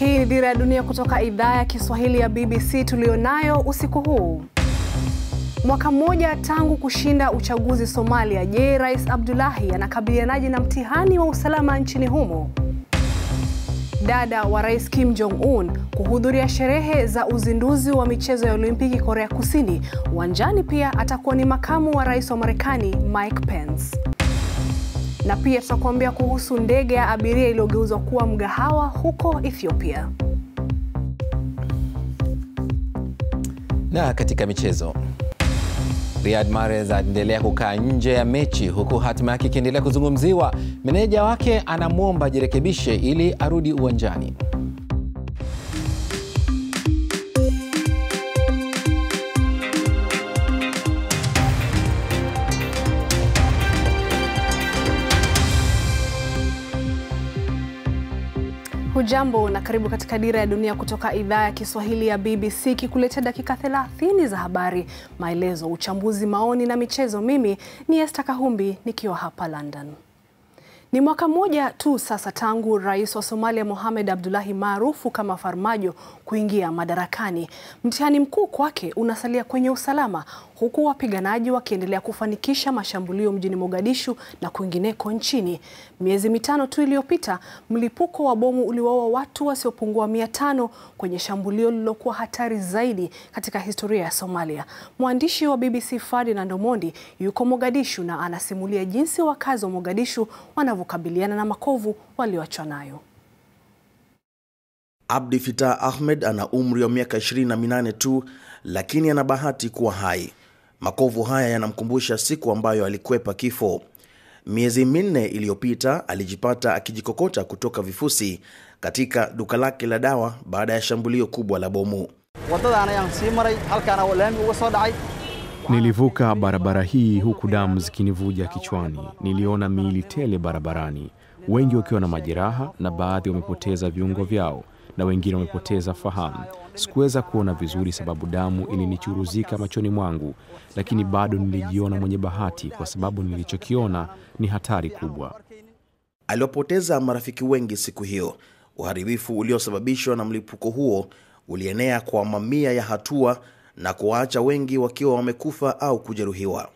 Hii ni Dira ya Dunia kutoka idhaa ya Kiswahili ya BBC tuliyonayo usiku huu. Mwaka mmoja tangu kushinda uchaguzi Somalia, je, Rais Abdullahi anakabilianaje na mtihani wa usalama nchini humo? Dada wa Rais Kim Jong Un kuhudhuria sherehe za uzinduzi wa michezo ya Olimpiki Korea Kusini. Uwanjani pia atakuwa ni makamu wa rais wa Marekani Mike Pence. Na pia tutakuambia kuhusu ndege ya abiria iliyogeuzwa kuwa mgahawa huko Ethiopia. Na katika michezo, Riyad Mahrez aendelea kukaa nje ya mechi huku hatima yake ikiendelea kuzungumziwa. Meneja wake anamwomba ajirekebishe ili arudi uwanjani. Hujambo na karibu katika Dira ya Dunia kutoka idhaa ya Kiswahili ya BBC kikuletea dakika 30 za habari, maelezo, uchambuzi, maoni na michezo. Mimi ni Esther Kahumbi nikiwa hapa London. Ni mwaka mmoja tu sasa tangu rais wa Somalia Mohamed Abdullahi maarufu kama Farmajo kuingia madarakani. Mtihani mkuu kwake unasalia kwenye usalama, huku wapiganaji wakiendelea kufanikisha mashambulio mjini Mogadishu na kwingineko nchini. Miezi mitano tu iliyopita, mlipuko wa bomu uliwaua watu wasiopungua mia tano kwenye shambulio lililokuwa hatari zaidi katika historia ya Somalia. Mwandishi wa BBC Ferdinand Omondi yuko Mogadishu na anasimulia jinsi wakazi wa Mogadishu wanavyokabiliana na makovu walioachwa nayo. Abdi Fatah Ahmed ana umri wa miaka 28 tu, lakini ana bahati kuwa hai. Makovu haya yanamkumbusha siku ambayo alikwepa kifo. Miezi minne iliyopita alijipata akijikokota kutoka vifusi katika duka lake la dawa baada ya shambulio kubwa la bomu. Nilivuka barabara hii huku damu zikinivuja kichwani. Niliona miili tele barabarani, wengi wakiwa na majeraha na baadhi wamepoteza viungo vyao na wengine wamepoteza fahamu. Sikuweza kuona vizuri sababu damu ilinichuruzika machoni mwangu, lakini bado nilijiona mwenye bahati kwa sababu nilichokiona ni hatari kubwa. Aliwapoteza marafiki wengi siku hiyo. Uharibifu uliosababishwa na mlipuko huo ulienea kwa mamia ya hatua na kuwaacha wengi wakiwa wamekufa au kujeruhiwa.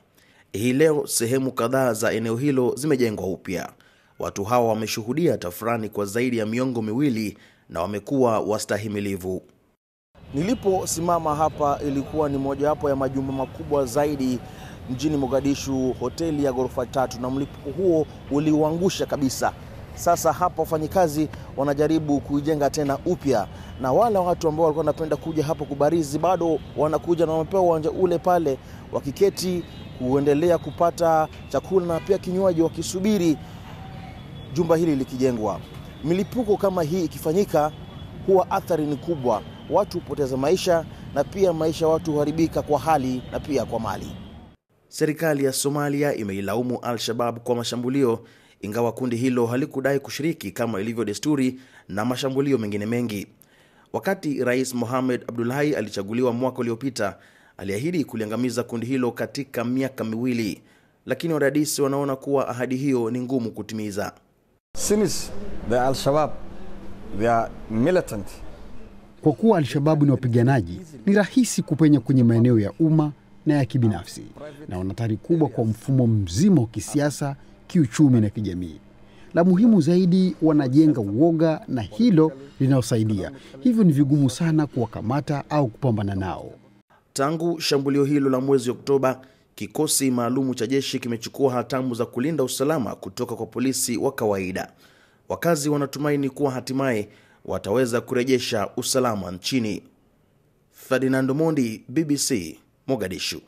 Hii leo sehemu kadhaa za eneo hilo zimejengwa upya. Watu hawa wameshuhudia tafurani kwa zaidi ya miongo miwili na wamekuwa wastahimilivu. Niliposimama hapa ilikuwa ni mojawapo ya majumba makubwa zaidi mjini Mogadishu, hoteli ya ghorofa tatu, na mlipuko huo uliuangusha kabisa. Sasa hapa wafanyikazi wanajaribu kuijenga tena upya, na wale watu ambao walikuwa wanapenda kuja hapo kubarizi bado wanakuja na wamepewa uwanja ule pale, wakiketi kuendelea kupata chakula na pia kinywaji, wakisubiri jumba hili likijengwa. Milipuko kama hii ikifanyika, huwa athari ni kubwa, watu hupoteza maisha na pia maisha watu huharibika kwa hali na pia kwa mali. Serikali ya Somalia imeilaumu Al-Shabab kwa mashambulio, ingawa kundi hilo halikudai kushiriki kama ilivyo desturi na mashambulio mengine mengi. Wakati Rais Mohamed Abdullahi alichaguliwa mwaka uliopita, aliahidi kuliangamiza kundi hilo katika miaka miwili, lakini wadadisi wanaona kuwa ahadi hiyo ni ngumu kutimiza. since the Al-Shabab, they are militant Kwa kuwa Alshababu ni wapiganaji, ni rahisi kupenya kwenye maeneo ya umma na ya kibinafsi, na wana hatari kubwa kwa mfumo mzima wa kisiasa, kiuchumi na kijamii. La muhimu zaidi, wanajenga uoga, na hilo linalosaidia. Hivyo ni vigumu sana kuwakamata au kupambana nao. Tangu shambulio hilo la mwezi Oktoba, kikosi maalumu cha jeshi kimechukua hatamu za kulinda usalama kutoka kwa polisi wa kawaida. Wakazi wanatumaini kuwa hatimaye wataweza kurejesha usalama nchini. Ferdinando Mondi, BBC, Mogadishu.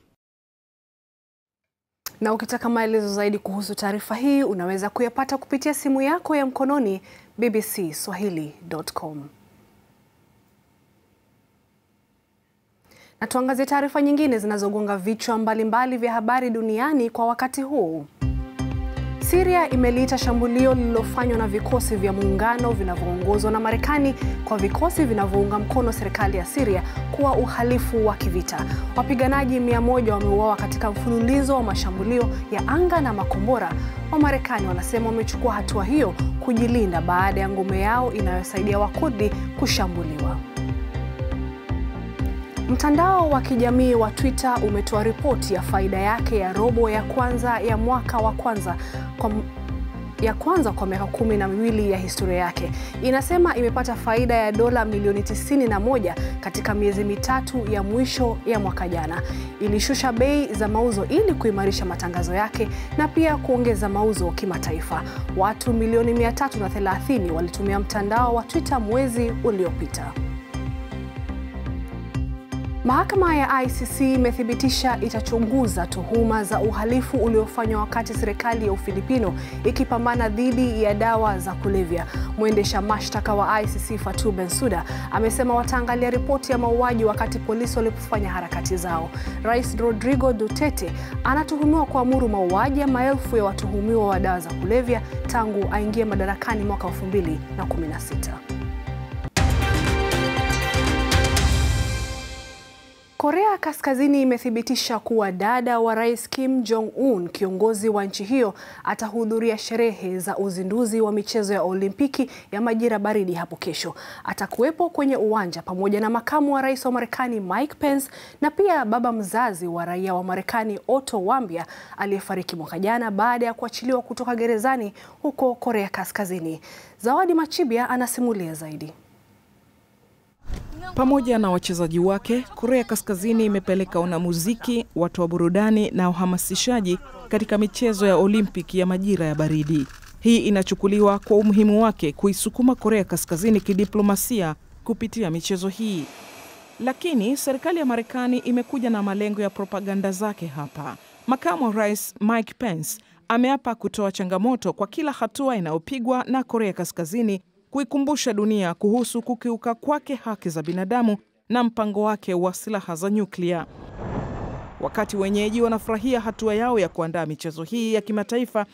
Na ukitaka maelezo zaidi kuhusu taarifa hii unaweza kuyapata kupitia simu yako ya mkononi bbcswahili.com. Na tuangazie taarifa nyingine zinazogonga vichwa mbalimbali vya habari duniani kwa wakati huu. Syria imeliita shambulio lililofanywa na vikosi vya muungano vinavyoongozwa na Marekani kwa vikosi vinavyounga mkono serikali ya Siria kuwa uhalifu wa kivita. Wapiganaji mia moja wameuawa katika mfululizo wa mashambulio ya anga na makombora Wamarekani wanasema wamechukua hatua hiyo kujilinda baada ya ngome yao inayosaidia Wakurdi kushambuliwa. Mtandao wa kijamii wa Twitter umetoa ripoti ya faida yake ya robo ya kwanza ya mwaka wa kwanza kwa ya kwanza kwa miaka kumi na miwili ya historia yake. Inasema imepata faida ya dola milioni 91 katika miezi mitatu ya mwisho ya mwaka jana. Ilishusha bei za mauzo ili kuimarisha matangazo yake na pia kuongeza mauzo kimataifa. Watu milioni 330 walitumia mtandao wa Twitter mwezi uliopita. Mahakama ya ICC imethibitisha itachunguza tuhuma za uhalifu uliofanywa wakati serikali ya Ufilipino ikipambana dhidi ya dawa za kulevya. Mwendesha mashtaka wa ICC Fatou Bensouda amesema wataangalia ripoti ya mauaji wakati polisi walipofanya harakati zao. Rais Rodrigo Duterte anatuhumiwa kuamuru mauaji ya maelfu ya watuhumiwa wa dawa za kulevya tangu aingie madarakani mwaka 2016. Korea Kaskazini imethibitisha kuwa dada wa Rais Kim Jong Un, kiongozi wa nchi hiyo, atahudhuria sherehe za uzinduzi wa michezo ya Olimpiki ya majira baridi hapo kesho. Atakuwepo kwenye uwanja pamoja na makamu wa rais wa Marekani Mike Pence na pia baba mzazi wa raia wa Marekani Otto Wambia aliyefariki mwaka jana baada ya kuachiliwa kutoka gerezani huko Korea Kaskazini. Zawadi Machibia anasimulia zaidi. Pamoja na wachezaji wake, Korea Kaskazini imepeleka wanamuziki, watu wa burudani na uhamasishaji katika michezo ya Olimpiki ya majira ya baridi. Hii inachukuliwa kwa umuhimu wake kuisukuma Korea Kaskazini kidiplomasia kupitia michezo hii. Lakini serikali ya Marekani imekuja na malengo ya propaganda zake hapa. Makamu wa Rais Mike Pence ameapa kutoa changamoto kwa kila hatua inayopigwa na Korea Kaskazini kuikumbusha dunia kuhusu kukiuka kwake haki za binadamu na mpango wake wa silaha za nyuklia. Wakati wenyeji wanafurahia hatua yao ya kuandaa michezo hii ya kimataifa,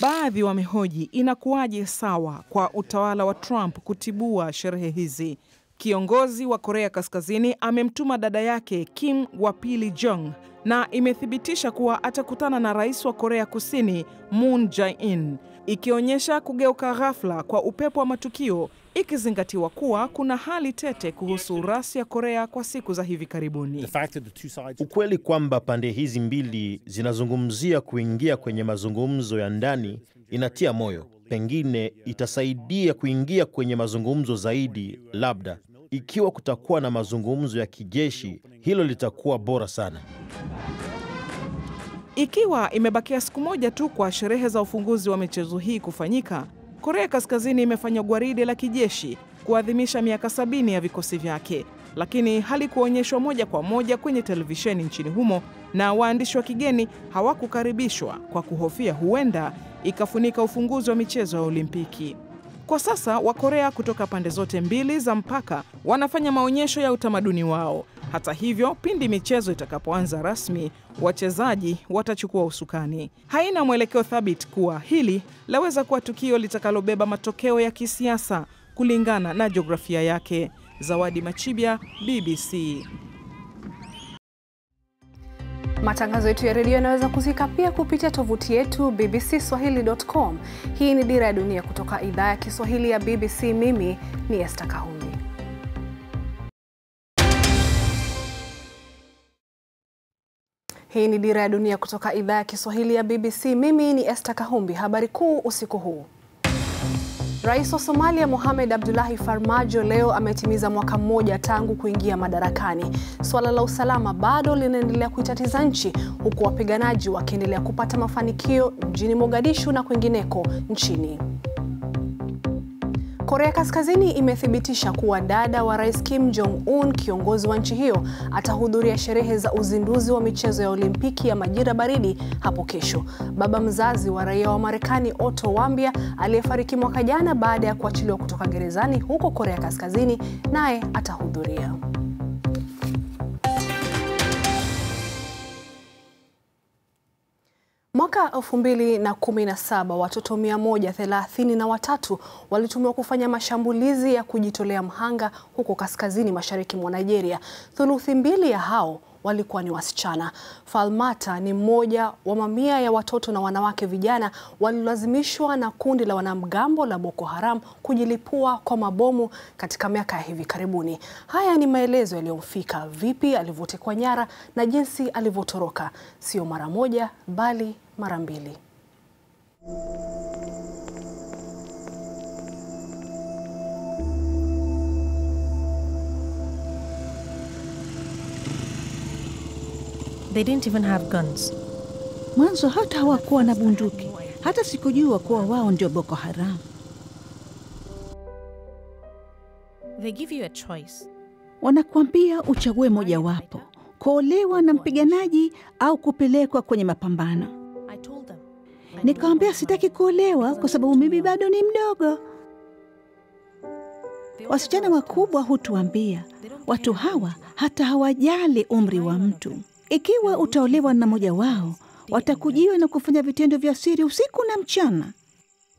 baadhi wamehoji inakuwaje sawa kwa utawala wa Trump kutibua sherehe hizi. Kiongozi wa Korea Kaskazini amemtuma dada yake Kim wa pili Jong na imethibitisha kuwa atakutana na rais wa Korea Kusini Moon Jae-in, ikionyesha kugeuka ghafla kwa upepo wa matukio, ikizingatiwa kuwa kuna hali tete kuhusu rasi ya Korea kwa siku za hivi karibuni. Ukweli kwamba pande hizi mbili zinazungumzia kuingia kwenye mazungumzo ya ndani inatia moyo. Pengine itasaidia kuingia kwenye mazungumzo zaidi. Labda ikiwa kutakuwa na mazungumzo ya kijeshi, hilo litakuwa bora sana. Ikiwa imebakia siku moja tu kwa sherehe za ufunguzi wa michezo hii kufanyika, Korea Kaskazini imefanya gwaridi la kijeshi kuadhimisha miaka sabini ya vikosi vyake, lakini halikuonyeshwa moja kwa moja kwenye televisheni nchini humo, na waandishi wa kigeni hawakukaribishwa kwa kuhofia huenda ikafunika ufunguzi wa michezo ya Olimpiki. Kwa sasa Wakorea kutoka pande zote mbili za mpaka wanafanya maonyesho ya utamaduni wao. Hata hivyo, pindi michezo itakapoanza rasmi, wachezaji watachukua usukani. Haina mwelekeo thabiti kuwa hili laweza kuwa tukio litakalobeba matokeo ya kisiasa kulingana na jiografia yake. Zawadi Machibia, BBC. Matangazo yetu ya redio yanaweza kusikika pia kupitia tovuti yetu bbcswahili.com. Hii ni Dira ya Dunia kutoka idhaa ya Kiswahili ya BBC. Mimi ni Esther Kahumi. Hii ni Dira ya Dunia kutoka idhaa ya Kiswahili ya BBC. Mimi ni Esther Kahumbi. Habari kuu usiku huu. Rais wa Somalia Mohamed Abdullahi Farmajo leo ametimiza mwaka mmoja tangu kuingia madarakani. Suala la usalama bado linaendelea kuitatiza nchi huku wapiganaji wakiendelea kupata mafanikio mjini Mogadishu na kwingineko nchini. Korea Kaskazini imethibitisha kuwa dada wa Rais Kim Jong Un, kiongozi wa nchi hiyo, atahudhuria sherehe za uzinduzi wa michezo ya Olimpiki ya majira baridi hapo kesho. Baba mzazi wa raia wa Marekani Otto Wambia aliyefariki mwaka jana baada ya kuachiliwa kutoka gerezani huko Korea Kaskazini naye atahudhuria. Mwaka 2017 watoto 133 walitumiwa kufanya mashambulizi ya kujitolea mhanga huko kaskazini mashariki mwa Nigeria. Thuluthi mbili ya hao walikuwa ni wasichana. Falmata ni mmoja wa mamia ya watoto na wanawake vijana walilazimishwa na kundi la wanamgambo la Boko Haram kujilipua kwa mabomu katika miaka ya hivi karibuni. Haya ni maelezo yaliyomfika, vipi alivyotekwa nyara na jinsi alivyotoroka, sio mara moja bali mara mbili. They didn't even have guns. Mwanzo hata hawakuwa na bunduki, hata sikujua kuwa wao ndio Boko Haram. They give you a choice. Wanakuambia uchague mojawapo, kuolewa na mpiganaji au kupelekwa kwenye mapambano. Nikawambia sitaki kuolewa kwa sababu mimi bado ni mdogo. Wasichana wakubwa hutuambia watu hawa hata hawajali umri wa mtu. Ikiwa utaolewa na moja wao, watakujiwa na kufanya vitendo vya siri usiku na mchana.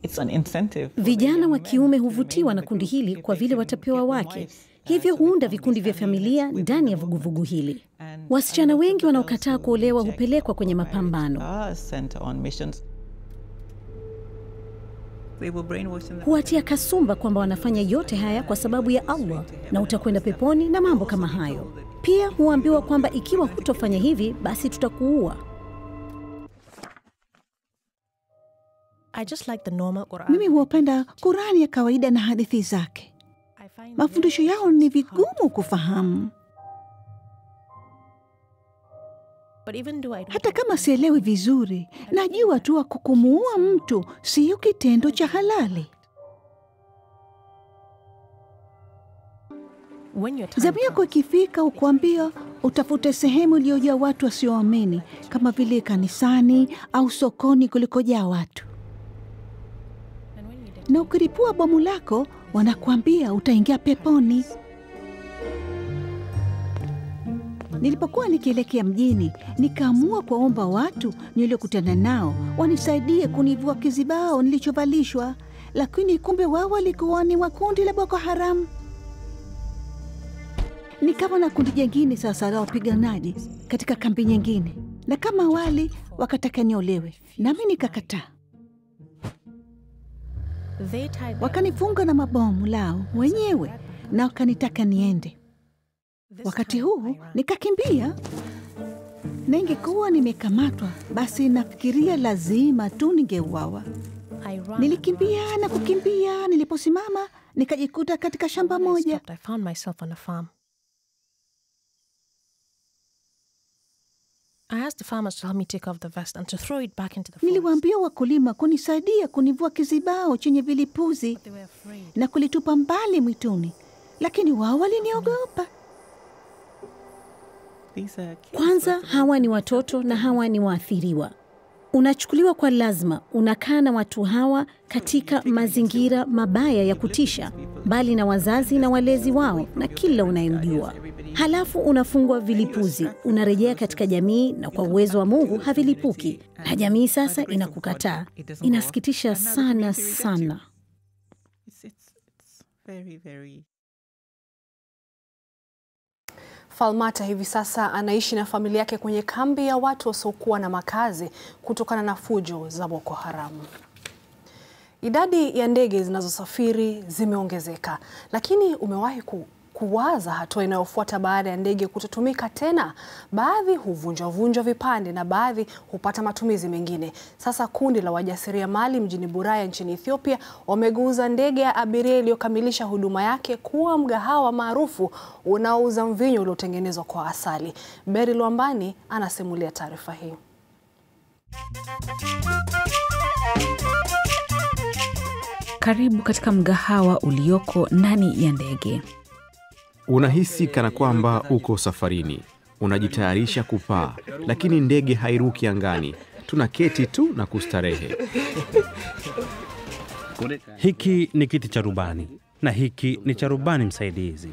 It's an incentive. Vijana wa kiume huvutiwa na kundi hili kwa vile watapewa wake, hivyo huunda vikundi vya familia ndani ya vuguvugu hili. Wasichana wengi wanaokataa kuolewa hupelekwa kwenye mapambano. Huwatia kasumba kwamba wanafanya yote haya kwa sababu ya Allah na utakwenda peponi na mambo kama hayo. Pia huambiwa kwamba ikiwa hutofanya hivi, basi tutakuua. I just like the normal Quran. Mimi huwapenda qurani ya kawaida na hadithi zake. Mafundisho yao ni vigumu kufahamu. But even though I don't Hata kama sielewi vizuri, najua tu kukumuua mtu siyo kitendo cha halali. Zamu yako ikifika, ukuambia utafute sehemu iliyojaa watu wasioamini kama vile kanisani au sokoni kulikojaa watu, na ukiripua bomu lako wanakuambia utaingia peponi. Nilipokuwa nikielekea mjini, nikaamua kuwaomba watu niliokutana nao wanisaidie kunivua kizibao nilichovalishwa, lakini kumbe wao walikuwa ni wa kundi la Boko Haram. Nikawa na kundi jengine sasa la wapiganaji katika kambi nyingine, na kama awali wakataka niolewe, nami nikakataa. Wakanifunga na mabomu lao wenyewe na wakanitaka niende. Wakati huu nikakimbia, na ingekuwa nimekamatwa, basi nafikiria lazima tu ningeuawa. Nilikimbia na kukimbia, niliposimama nikajikuta katika shamba moja. Niliwaambia wakulima kunisaidia kunivua kizibao chenye vilipuzi na kulitupa mbali mwituni, lakini wao waliniogopa. Kwanza, hawa ni watoto na hawa ni waathiriwa. Unachukuliwa kwa lazima, unakaa na watu hawa katika mazingira mabaya ya kutisha, mbali na wazazi na walezi wao na kila unayemjua. Halafu unafungwa vilipuzi, unarejea katika jamii, na kwa uwezo wa Mungu havilipuki, na jamii sasa inakukataa. Inasikitisha sana sana. Falmata hivi sasa anaishi na familia yake kwenye kambi ya watu wasiokuwa na makazi kutokana na fujo za Boko Haramu. Idadi ya ndege zinazosafiri zimeongezeka, lakini umewahi kuwaza hatua inayofuata baada ya ndege kutotumika tena? Baadhi huvunjwa vunjwa vipande na baadhi hupata matumizi mengine. Sasa kundi la wajasiriamali mjini Buraya nchini Ethiopia wamegeuza ndege ya abiria iliyokamilisha huduma yake kuwa mgahawa maarufu unaouza mvinyo uliotengenezwa kwa asali. Beri Lwambani anasimulia taarifa hii. Karibu katika mgahawa ulioko ndani ya ndege. Unahisi kana kwamba uko safarini, unajitayarisha kupaa, lakini ndege hairuki angani. Tunaketi tu na kustarehe. Hiki ni kiti cha rubani na hiki ni cha rubani msaidizi.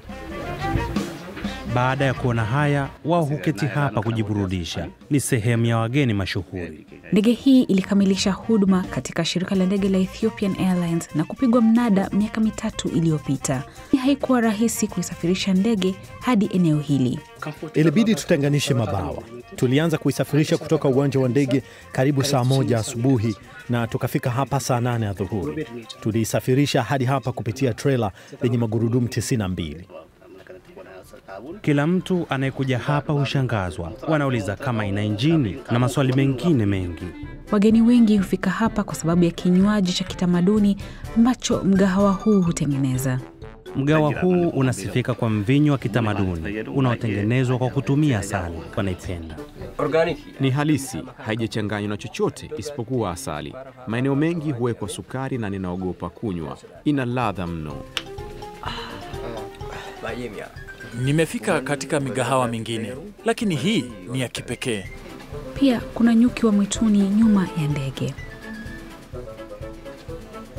Baada ya kuona haya, wao huketi hapa kujiburudisha. Ni sehemu ya wageni mashuhuri. Ndege hii ilikamilisha huduma katika shirika la ndege la Ethiopian Airlines na kupigwa mnada miaka mitatu iliyopita. Haikuwa rahisi kuisafirisha ndege hadi eneo hili. Ilibidi tutenganishe mabawa. Tulianza kuisafirisha kutoka uwanja wa ndege karibu saa moja asubuhi na tukafika hapa saa nane ya dhuhuri. Tuliisafirisha hadi hapa kupitia trela lenye magurudumu 92. Kila mtu anayekuja hapa hushangazwa, wanauliza kama ina injini na maswali mengine mengi. Wageni wengi hufika hapa kwa sababu ya kinywaji cha kitamaduni ambacho mgahawa huu hutengeneza. Mgawa huu unasifika kwa mvinyo wa kitamaduni unaotengenezwa kwa kutumia asali. Wanaipenda. Ni halisi, haijachanganywa na chochote isipokuwa asali. Maeneo mengi huwekwa sukari na ninaogopa kunywa. Ina ladha mno. Nimefika katika migahawa mingine, lakini hii ni ya kipekee. Pia kuna nyuki wa mwituni nyuma ya ndege.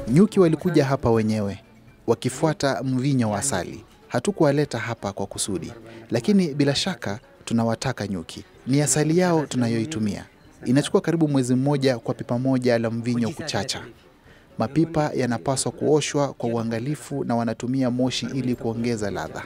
Nyuki walikuja hapa wenyewe wakifuata mvinyo wa asali. Hatukuwaleta hapa kwa kusudi, lakini bila shaka tunawataka nyuki. Ni asali yao tunayoitumia. Inachukua karibu mwezi mmoja kwa pipa moja la mvinyo kuchacha. Mapipa yanapaswa kuoshwa kwa uangalifu na wanatumia moshi ili kuongeza ladha.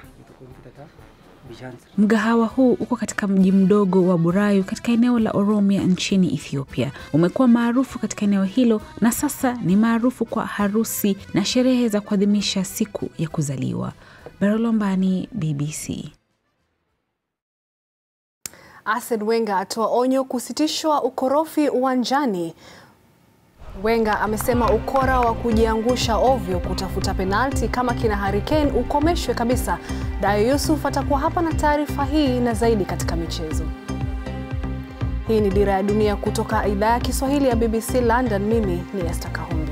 Mgahawa huu uko katika mji mdogo wa Burayu katika eneo la Oromia nchini Ethiopia. Umekuwa maarufu katika eneo hilo na sasa ni maarufu kwa harusi na sherehe za kuadhimisha siku ya kuzaliwa. Barolombani, BBC. Arsene Wenger atoa onyo kusitishwa ukorofi uwanjani. Wenger amesema ukora wa kujiangusha ovyo kutafuta penalti kama kina Harry Kane ukomeshwe kabisa. Dayo Yusuf atakuwa hapa na taarifa hii na zaidi katika michezo. Hii ni Dira ya Dunia kutoka idhaa ya Kiswahili ya BBC London. Mimi ni Esther Kahumbi.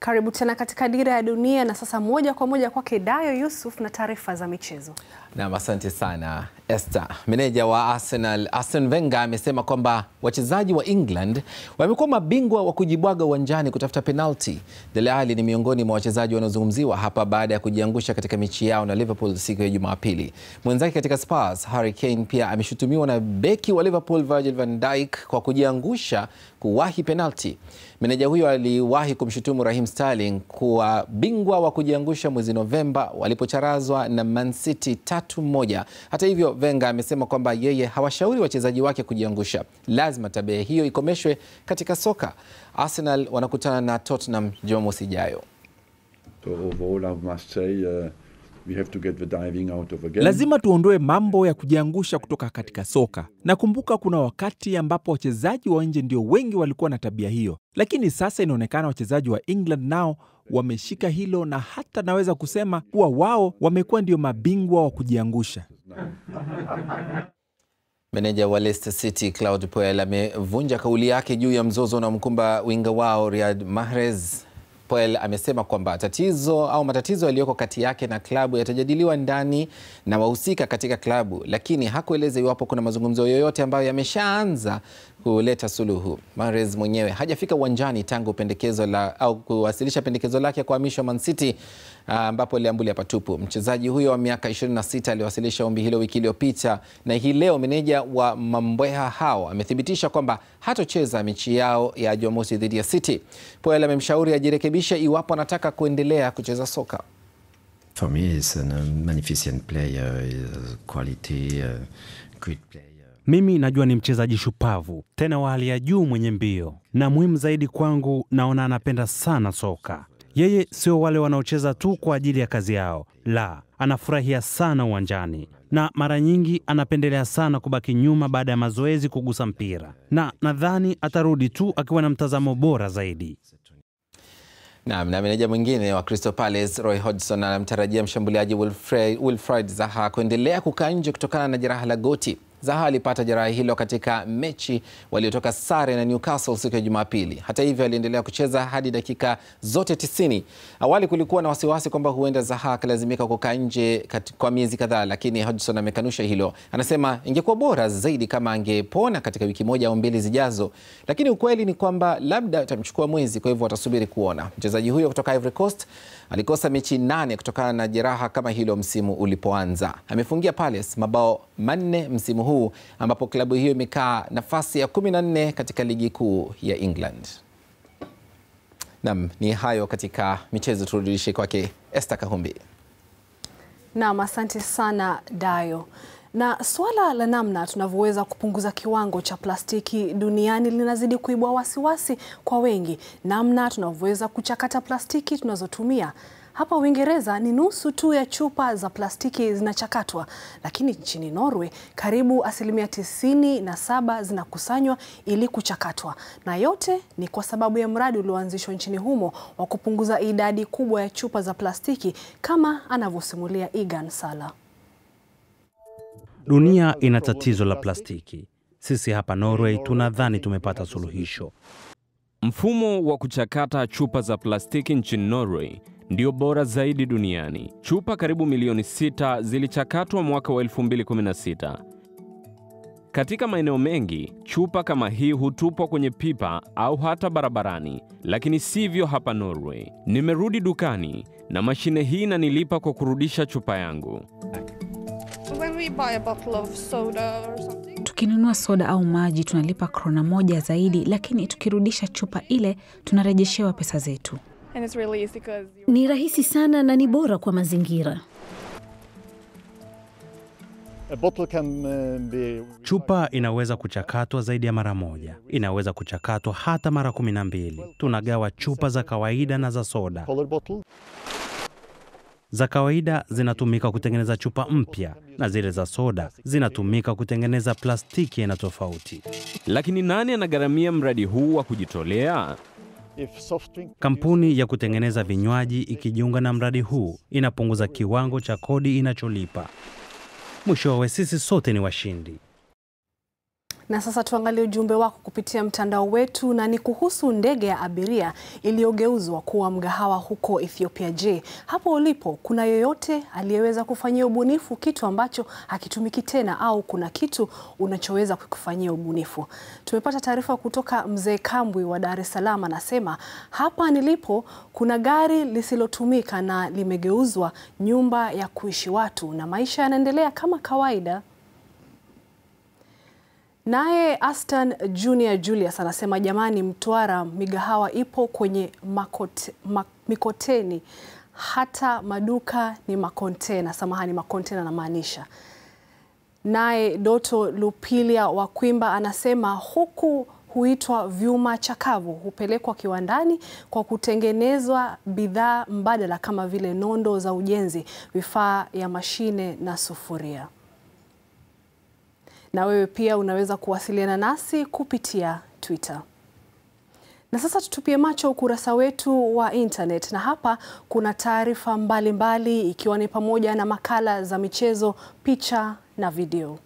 Karibu tena katika Dira ya Dunia, na sasa moja kwa moja kwake Dayo Yusuf na taarifa za michezo. Nam, asante sana Esther. Meneja wa Arsenal Arsene Wenger amesema kwamba wachezaji wa England wamekuwa mabingwa wa kujibwaga uwanjani kutafuta penalti. Dele Alli ni miongoni mwa wachezaji wanaozungumziwa hapa baada ya kujiangusha katika mechi yao na Liverpool siku ya Jumapili. Mwenzake katika Spurs Harry Kane pia ameshutumiwa na beki wa Liverpool Virgil van Dijk kwa kujiangusha kuwahi penalti. Meneja huyo aliwahi kumshutumu Raheem Sterling kuwa bingwa wa kujiangusha mwezi Novemba walipocharazwa na Man City tatu moja. Hata hivyo, Venga amesema kwamba yeye hawashauri wachezaji wake kujiangusha, lazima tabia hiyo ikomeshwe katika soka. Arsenal wanakutana na Tottenham Jumamosi ijayo. Uh. Lazima tuondoe mambo ya kujiangusha kutoka katika soka. Nakumbuka kuna wakati ambapo wachezaji wa nje ndio wengi walikuwa na tabia hiyo, lakini sasa inaonekana wachezaji wa England nao wameshika hilo, na hata naweza kusema kuwa wao wamekuwa ndio mabingwa wa kujiangusha. Meneja wa Leicester City Claude Puel amevunja kauli yake juu ya mzozo unaomkumba winga wao Riyad Mahrez. Puel amesema kwamba tatizo au matatizo yaliyoko kati yake na klabu yatajadiliwa ndani na wahusika katika klabu, lakini hakueleza iwapo kuna mazungumzo yoyote ambayo yameshaanza kuleta suluhu. Mahrez mwenyewe hajafika uwanjani tangu pendekezo la au kuwasilisha pendekezo lake kuhamishwa Man City ambapo aliambulia patupu. Mchezaji huyo wa miaka 26 aliwasilisha ombi hilo wiki iliyopita, na hii leo meneja wa mambweha hao amethibitisha kwamba hatocheza mechi yao ya Jumamosi dhidi ya City. Puel amemshauri ajirekebishe iwapo anataka kuendelea kucheza soka. For me, he's a magnificent player, he's quality, uh, good player. Mimi najua ni mchezaji shupavu tena wa hali ya juu mwenye mbio, na muhimu zaidi kwangu, naona anapenda sana soka. Yeye sio wale wanaocheza tu kwa ajili ya kazi yao, la, anafurahia sana uwanjani na mara nyingi anapendelea sana kubaki nyuma baada ya mazoezi kugusa mpira, na nadhani atarudi tu akiwa na mtazamo bora zaidi. Naam, na meneja mwingine wa Crystal Palace Roy Hodgson anamtarajia mshambuliaji Wilfred Zaha kuendelea kukaa nje kutokana na jeraha la goti. Zaha alipata jeraha hilo katika mechi waliotoka sare na Newcastle siku ya Jumapili. Hata hivyo, aliendelea kucheza hadi dakika zote tisini. Awali kulikuwa na wasiwasi kwamba huenda Zaha akalazimika kukaa nje kwa miezi kadhaa, lakini Hodgson amekanusha hilo. Anasema ingekuwa bora zaidi kama angepona katika wiki moja au mbili zijazo, lakini ukweli ni kwamba labda itamchukua mwezi, kwa hivyo watasubiri kuona. Mchezaji huyo kutoka Ivory Coast alikosa mechi nane kutokana na jeraha kama hilo msimu ulipoanza. Amefungia Palace mabao manne msimu huu ambapo klabu hiyo imekaa nafasi ya 14 katika ligi kuu ya England. Nam, ni hayo katika michezo. Turudishe kwake Esther Kahumbi. Nam, asante sana Dayo. Na suala la namna tunavyoweza kupunguza kiwango cha plastiki duniani linazidi kuibua wasiwasi kwa wengi, namna tunavyoweza kuchakata plastiki tunazotumia. Hapa Uingereza ni nusu tu ya chupa za plastiki zinachakatwa, lakini nchini Norway karibu asilimia tisini na saba zinakusanywa ili kuchakatwa, na yote ni kwa sababu ya mradi ulioanzishwa nchini humo wa kupunguza idadi kubwa ya chupa za plastiki, kama anavyosimulia Egan Sala. Dunia ina tatizo la plastiki. Sisi hapa Norway tunadhani tumepata suluhisho. Mfumo wa kuchakata chupa za plastiki nchini Norway ndio bora zaidi duniani. Chupa karibu milioni sita zilichakatwa mwaka wa 2016. Katika maeneo mengi, chupa kama hii hutupwa kwenye pipa au hata barabarani, lakini sivyo hapa Norway. Nimerudi dukani na mashine hii inanilipa kwa kurudisha chupa yangu. When we buy a bottle of soda or something, Tukinunua soda au maji tunalipa krona moja zaidi, lakini tukirudisha chupa ile tunarejeshewa pesa zetu. And it's really easy because Ni rahisi sana na ni bora kwa mazingira. A bottle can uh, be Chupa inaweza kuchakatwa zaidi ya mara moja, inaweza kuchakatwa hata mara kumi na mbili. Tunagawa chupa za kawaida na za soda. Za kawaida zinatumika kutengeneza chupa mpya na zile za soda zinatumika kutengeneza plastiki aina tofauti. Lakini nani anagharamia mradi huu wa kujitolea? Kampuni ya kutengeneza vinywaji ikijiunga na mradi huu inapunguza kiwango cha kodi inacholipa. Mwishowe sisi sote ni washindi. Na sasa tuangalie ujumbe wako kupitia mtandao wetu, na ni kuhusu ndege ya abiria iliyogeuzwa kuwa mgahawa huko Ethiopia. Je, hapo ulipo kuna yoyote aliyeweza kufanyia ubunifu kitu ambacho hakitumiki tena, au kuna kitu unachoweza kukifanyia ubunifu? Tumepata taarifa kutoka mzee Kambwi wa Dar es Salaam, anasema hapa nilipo kuna gari lisilotumika na limegeuzwa nyumba ya kuishi watu na maisha yanaendelea kama kawaida. Naye Aston Junior Julius anasema jamani, Mtwara migahawa ipo kwenye makote, mak, mikoteni, hata maduka ni makontena. Samahani, makontena namaanisha. Naye Doto Lupilia wa Kwimba anasema huku huitwa vyuma chakavu, hupelekwa kiwandani kwa kutengenezwa bidhaa mbadala kama vile nondo za ujenzi, vifaa ya mashine na sufuria na wewe pia unaweza kuwasiliana nasi kupitia Twitter. Na sasa tutupie macho ukurasa wetu wa internet, na hapa kuna taarifa mbalimbali ikiwa ni pamoja na makala za michezo, picha na video.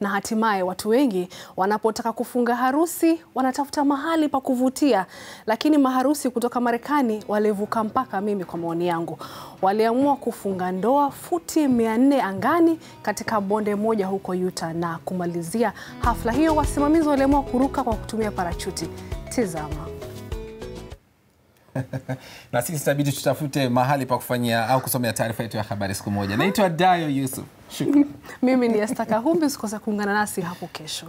Na hatimaye watu wengi wanapotaka kufunga harusi wanatafuta mahali pa kuvutia, lakini maharusi kutoka Marekani walivuka mpaka. Mimi kwa maoni yangu, waliamua kufunga ndoa futi 400 angani katika bonde moja huko Utah, na kumalizia hafla hiyo wasimamizi waliamua kuruka kwa kutumia parachuti. Tizama. na sisi tabidi tutafute mahali pa kufanyia au kusomea taarifa yetu ya habari siku moja. Naitwa Dayo Yusuf. Mimi ni Esther Kahumbi, usikose kuungana nasi hapo kesho.